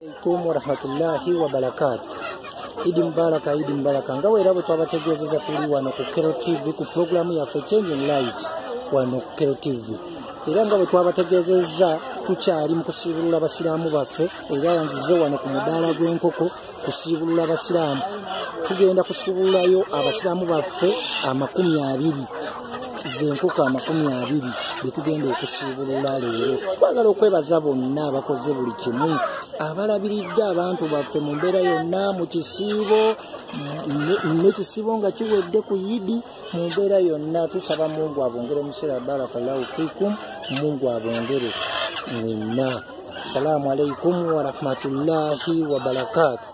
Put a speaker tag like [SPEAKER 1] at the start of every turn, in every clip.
[SPEAKER 1] alaikum warahmatullahi wabarakatu idi mubaraka idi mubaraka nga weera bwe twabategeezeza tuli wano ku kero tv ku puroguramu yaffe changing lives wano ku kero tv era nga bwe twabategeezezza tukyali mu kusiibulula abasiraamu baffe era nzize wano ku mudaala gw'enkoko kusiibulula abasiraamu tugenda kusiibululayo abasiraamu baffe amakumi abiri. Zenkoko amakumi abiri. Betugenda okusiibulula leero twagala okwebaza bonna abakoze buli kimu abalabiridde abantu baffe mu mbeera yonna mu kisiibo nekisiibo nga kiwedde ku yidi mu mbeera yonna. Tusaba mungu abongere museera barakallahu fikum mungu abongere mwenna. Assalamu alaikum warahmatullahi wabarakatu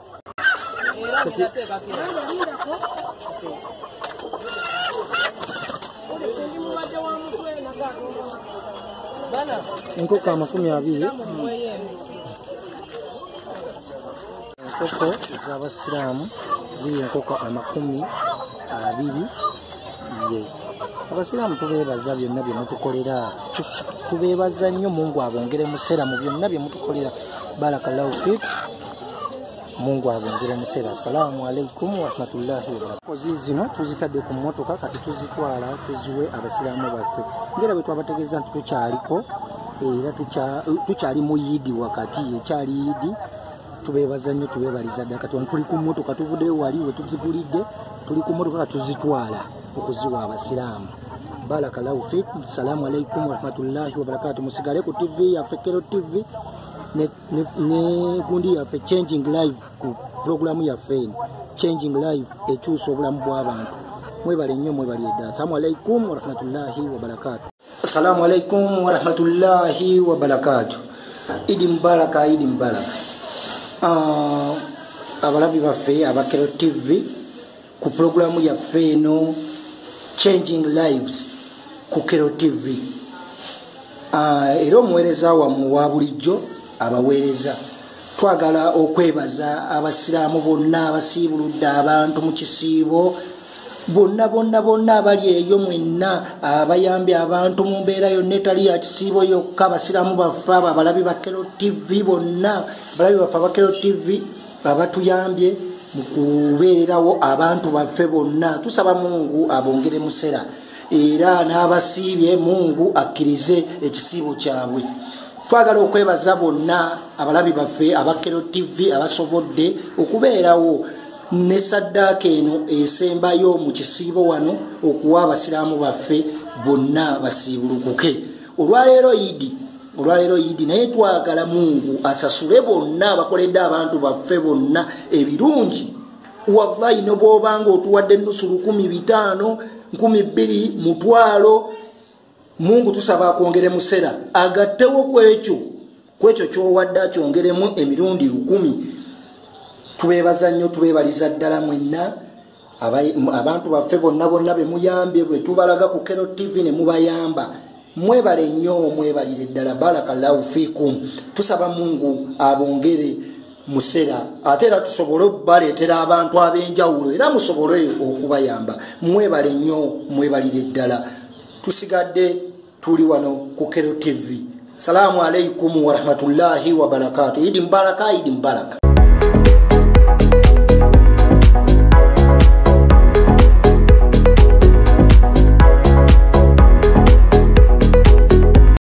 [SPEAKER 1] enkoko amakumi abiri enkoko ez'abasiraamu ziri enkoko amakumi abiri ye. Abasiraamu tubeebaza byonna byemutukolera tubeebaza nnyo mungu abongere museera mu byonna byemutukolera barakallahu fik. Mungu abongere museera assalaamu alaikum warahmatullahi wabarakatuzi zino tuzitadde ku motoka kati tuzitwala tuziwe abasiraamu baffe. Ngera bwe twabategeeza nti tukyaliko era tukyali mu yidi wakati ekyali yidi tubeebaza nnyo tubeebaliza ddala. Kati wano tuli ku motoka tuvuddeyo wali we tuzigulidde tuli ku motoka ka tuzitwala okuziwa abasiraamu. Barakallahu fik salaamu alaikum warahmatullahi wabarakatu musigale ku tv yaffe kero tv ne gundi yaffe changing live ku puroguramu yaffe eno changing live ekyusa obulamu bw'abantu mwebale nnyo mwebali eddala salaamu alaikum warahmatullahi wabarakatu assalamu alaikum warahmatullahi wabarakatu idi mubaraka idi mubaraka abalabi baffe abakero tv ku puroguramu yaffe eno changing lives ku kero tv uh, era omuweereza wammwe wa bulijjo abaweereza twagala okwebaza abasiraamu bonna abasiibuludde abantu mu kisiibo bonna bonna bonna abali eyo mwenna abayambye abantu mu mbeera yonna etali ya kisiibo yokka abasiraamu baffe abo abalabi ba kero tv bonna abalabi baffe aba kero tv abatuyambye mu kubeererawo abantu baffe bonna. Tusaba mungu abongere musera era n'abasiibye mungu akkirize ekisiibo kyabwe. Twagala okwebaza bonna abalabi baffe abakero tv abasobodde okubeerawo ne saddaaka eno esembayo mu kisiibo wano okuwa abasiraamu baffe bonna basiibulukuke. Olwaleero idi olwaleero idi naye twagala mungu asasule bonna abakoledde abantu baffe bonna ebirungi. Wallahi ne bwobanga otuwadde enusu lukumi bitaano nkumi bbiri mutwalo mungu tusaba akwongere musera agattewo kwekyo kwekyo kyowadde akyongeremu emirundi lukumi tubebaza nnyo tubebaliza ddala mwenna. Abantu baffe bonna bonna bemuyambye bwe tubalaga ku kero tv ne mubayamba mwebale nnyo mwebalire ddala. Barakallahu fikum tusaba mungu abongere musera ate era tusobole okubaleetera abantu ab'enjawulo era musobole okubayamba. Mwebale nnyo mwebalire ddala. Tusigadde tuli wano ku kero tv salaamu alaikum warahmatullahi wabarakatu idi mubaraka idi mubaraka